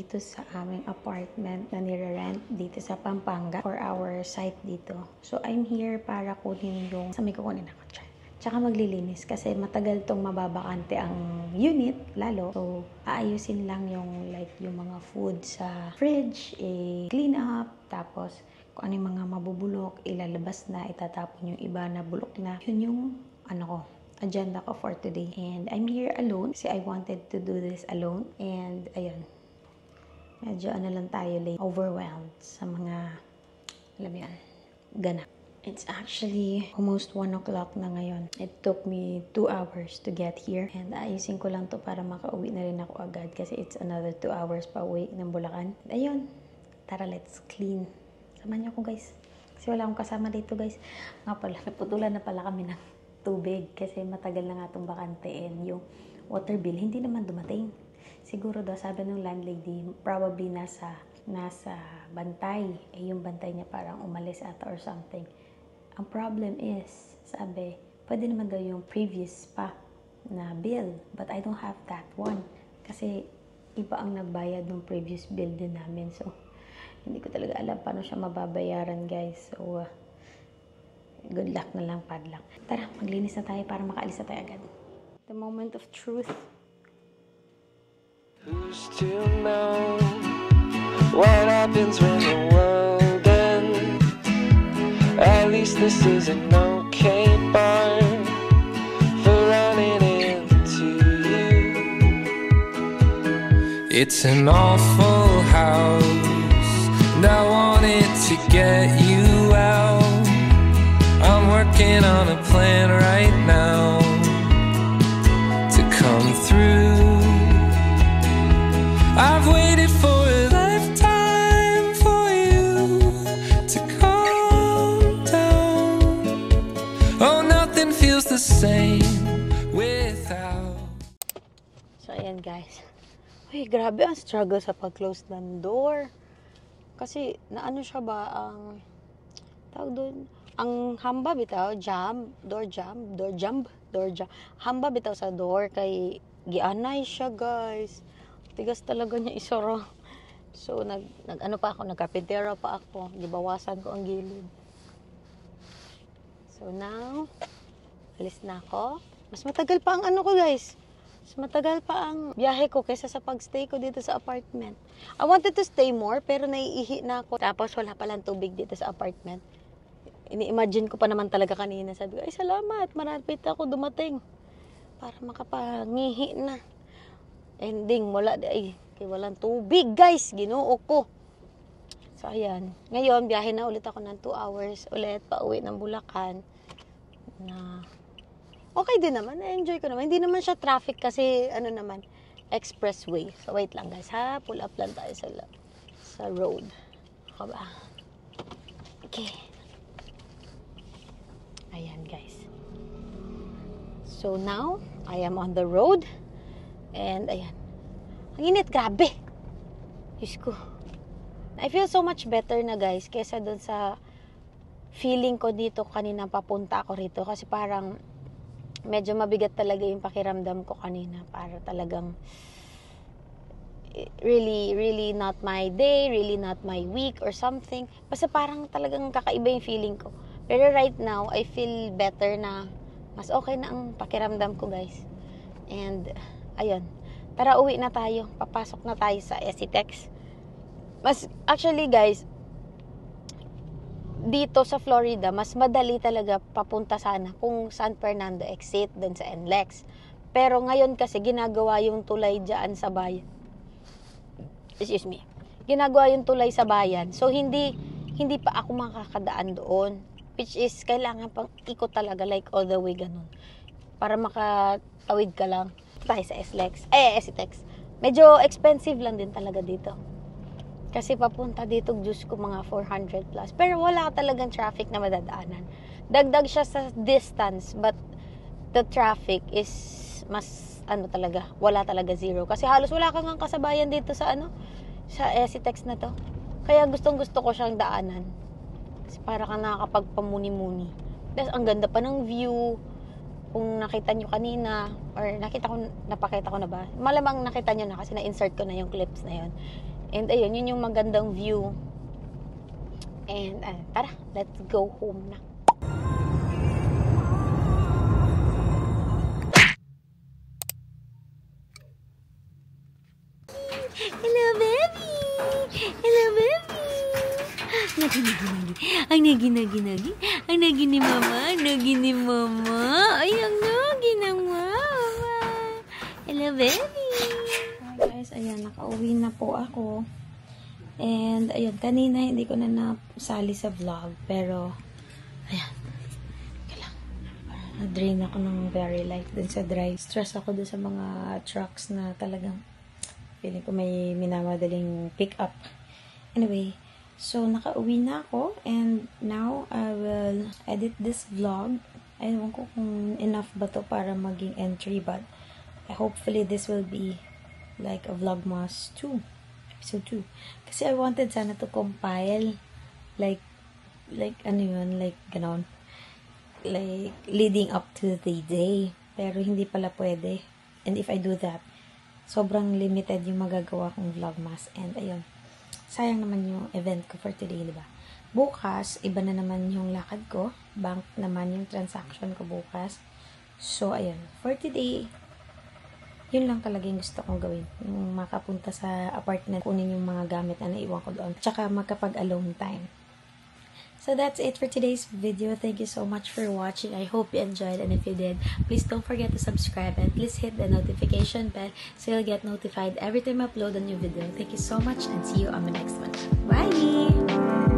Nandito sa aming apartment na nire-rent dito sa Pampanga for our site dito. So I'm here para kunin yung sa may kukunin ako. Tsaka- Tsaka maglilinis kasi matagal tong mababakante ang unit lalo. So aayusin lang yung like yung mga food sa fridge, i-clean up, tapos kung ano yung mga mabubulok, ilalabas na, itatapon yung iba na bulok na. Yun yung ano ko, agenda ko for today. And I'm here alone kasi I wanted to do this alone. And ayun, medyo ano lang tayo late, overwhelmed sa mga, alam yan, ganap. It's actually almost 1 o'clock na ngayon. It took me 2 hours to get here. And ayusin ko lang to para makauwi na rin ako agad kasi it's another 2 hours pa uwi ng Bulacan. Ayun, tara let's clean. Samahan niyo ako guys. Kasi wala akong kasama dito guys. Nga pala, naputulan na pala kami ng tubig kasi matagal na nga itong bakante and yung water bill hindi naman dumating. Siguro daw sabi ng landlady probably nasa nasa bantay. Eh yung bantay niya parang umalis ata or something. Ang problem is, sabi, pwede naman daw yung previous pa na bill. But I don't have that one. Kasi iba ang nagbayad ng previous bill din namin. So, hindi ko talaga alam paano siya mababayaran, guys. So, uh, good luck na lang, padlock. Tara, maglinis na tayo para makaalis na tayo agad. The moment of truth. Who's to know what happens when the world ends? At least this is an okay bar for running into you. It's an awful house, and I wanted to get you out. I'm working on a plan right now same without. So, ayan guys. Uy, grabe ang struggle sa pag-close ng door. Kasi, naano siya ba ang, tawag doon, ang hamba bitaw, jam, door jam, door jump, door jam. Hamba bitaw sa door kay gianay siya guys. Tigas talaga niya isoro. So, nag, nag ano pa ako, nagkapitera pa ako. Gibawasan ko ang gilid. So, now, alis na ako. Mas matagal pa ang ano ko guys. Mas matagal pa ang biyahe ko kaysa sa pagstay ko dito sa apartment. I wanted to stay more pero naiihi na ako. Tapos wala palang tubig dito sa apartment. Ini-imagine ko pa naman talaga kanina. Sabi ko, ay salamat, marapit ako dumating. Para makapangihi na. Ending, wala, ay, kay walang tubig guys, ginoo ko. So ayan, ngayon biyahe na ulit ako ng 2 hours ulit pa uwi ng Bulacan. Na okay din naman. Na-enjoy ko naman. Hindi naman siya traffic kasi ano naman, expressway. So wait lang guys ha. Pull up lang tayo sa, sa road. Ako ba? Okay. Ayan guys. So now, I am on the road. And ayan. Ang init, grabe. Diyos ko. I feel so much better na guys kesa doon sa feeling ko dito kanina papunta ako rito kasi parang medyo mabigat talaga yung pakiramdam ko kanina para talagang eh, really really not my day really not my week or something. Basta parang talagang kakaiba yung feeling ko. Pero right now I feel better na mas okay na ang pakiramdam ko guys. And ayun. Tara uwi na tayo. Papasok na tayo sa Esitex. Mas actually guys dito sa Florida, mas madali talaga papunta sana kung San Fernando exit dun sa NLEX. Pero ngayon kasi ginagawa yung tulay dyan sa bayan. Excuse me. Ginagawa yung tulay sa bayan. So hindi hindi pa ako makakadaan doon. Which is kailangan pang ikot talaga like all the way ganun. Para makatawid ka lang tayo sa SLEX. Eh, SLEX. Medyo expensive lang din talaga dito. Kasi papunta dito, Diyos ko, mga 400 plus. Pero wala talagang traffic na madadaanan. Dagdag siya sa distance, but the traffic is mas, ano talaga, wala talaga zero. Kasi halos wala kang kasabayan dito sa, ano, sa SCTEX na to. Kaya gustong gusto ko siyang daanan. Kasi para ka nakakapagpamuni-muni. Tapos ang ganda pa ng view. Kung nakita nyo kanina, or nakita ko, napakita ko na ba? Malamang nakita nyo na kasi na-insert ko na yung clips na yun. And ayun, yun yung magandang view. And uh, tara, let's go home na. Hello, baby! Hello, baby! Nagi-nagi-nagi. Ang nagi-nagi-nagi. Ang nagi ni mama. Ang nagi ni mama. Ay, ang nagi ng mama. Hello, baby! Ayan, nakauwi na po ako. And, ayun, kanina hindi ko na nasali sa vlog. Pero, ayan, na-drain ako ng very light dun sa drive. Stress ako dun sa mga trucks na talagang feeling ko may minamadaling pick up. Anyway, so nakauwi na ako and now I will edit this vlog. Ewan ko kung enough ba to para maging entry but hopefully this will be like a vlogmas 2 episode 2 kasi I wanted sana to compile like like ano yun like ganon. Like leading up to the day. Pero hindi pala pwede. And if I do that sobrang limited yung magagawa kong vlogmas. And ayun sayang naman yung event ko for today di ba? Bukas iba na naman yung lakad ko. Bank naman yung transaction ko bukas. So ayun for today yun lang talaga yung gusto kong gawin. Yung makapunta sa apartment, kunin yung mga gamit na naiwan ko doon. Tsaka magkapag-alone time. So that's it for today's video. Thank you so much for watching. I hope you enjoyed and if you did, please don't forget to subscribe and please hit the notification bell so you'll get notified every time I upload a new video. Thank you so much and see you on the next one. Bye!